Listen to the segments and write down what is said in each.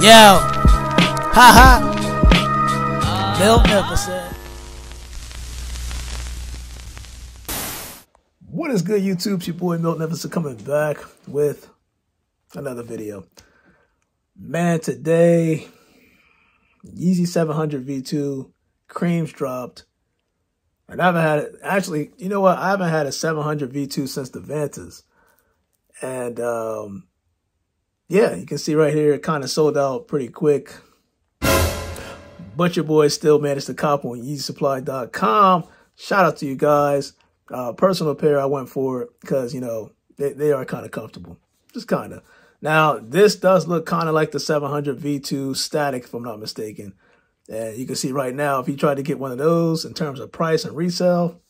Yo. Ha ha. Miltnificent. What is good, YouTube? It's your boy Miltnificent coming back with another video. Man, today, Yeezy 700 V2 creams dropped. And I haven't had it. Actually, you know what? I haven't had a 700 V2 since the Vantas. And um, yeah, you can see right here, it kind of sold out pretty quick. But your boy still managed to cop on YeezySupply.com. Shout out to you guys. Uh, personal pair, I went for because, you know, they, they are kind of comfortable. Just kind of. Now, this does look kind of like the 700 V2 static, if I'm not mistaken. And you can see right now, if you try to get one of those in terms of price and resale,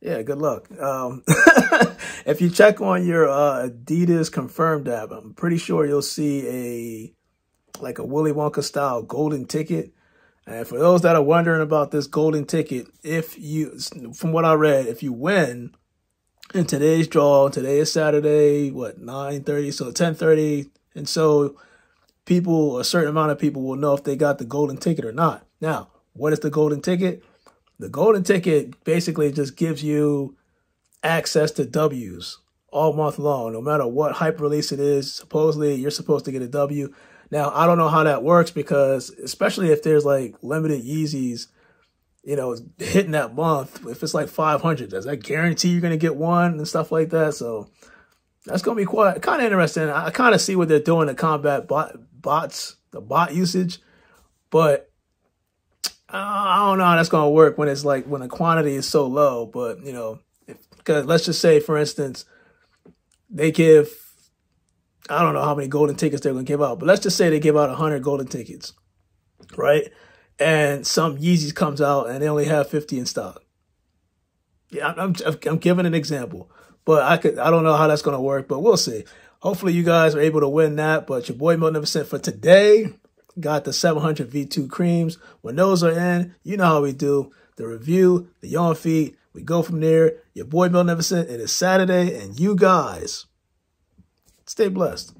yeah, good luck. Um, if you check on your uh, Adidas confirmed app, I'm pretty sure you'll see a like a Willy Wonka style golden ticket. And for those that are wondering about this golden ticket, if you, from what I read, if you win in today's draw, today is Saturday, what, 9.30, so 10.30, and so people, a certain amount of people will know if they got the golden ticket or not. Now, what is the golden ticket? The golden ticket basically just gives you access to W's all month long, no matter what hype release it is. Supposedly, you're supposed to get a W. Now, I don't know how that works because, especially if there's like limited Yeezys, you know, hitting that month, if it's like 500, does that guarantee you're going to get one and stuff like that? So that's going to be quite kind of interesting. I kind of see what they're doing to combat bot, bots, the bot usage, but don't know how that's going to work when it's like when the quantity is so low. But, you know, because let's just say, for instance, they give, I don't know how many golden tickets they're going to give out, but let's just say they give out 100 golden tickets, right? And some Yeezys comes out and they only have 50 in stock. Yeah, I'm, I'm, I'm giving an example, but I could, I don't know how that's going to work, but we'll see. Hopefully you guys are able to win that, but your boy Miltnificent for today got the 700 V2 creams. When those are in, you know how we do. The review, the yawn feed, we go from there. Your boy Bill Magnificent, it is Saturday, and you guys stay blessed.